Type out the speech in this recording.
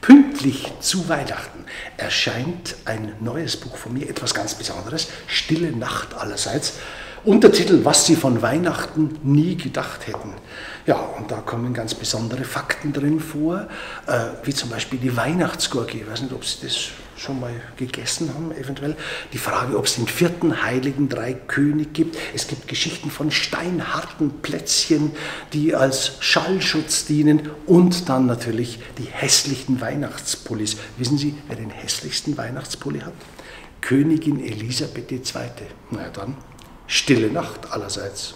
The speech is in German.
Pünktlich zu Weihnachten erscheint ein neues Buch von mir, etwas ganz Besonderes, Stille Nacht allerseits. Untertitel, was Sie von Weihnachten nie gedacht hätten. Ja, und da kommen ganz besondere Fakten drin vor, äh, wie zum Beispiel die Weihnachtsgurke. Ich weiß nicht, ob Sie das schon mal gegessen haben, eventuell. Die Frage, ob es den vierten heiligen Dreikönig gibt. Es gibt Geschichten von steinharten Plätzchen, die als Schallschutz dienen. Und dann natürlich die hässlichen Weihnachtspullis. Wissen Sie, wer den hässlichsten Weihnachtspulli hat? Königin Elisabeth II. Na ja, dann Stille Nacht allerseits.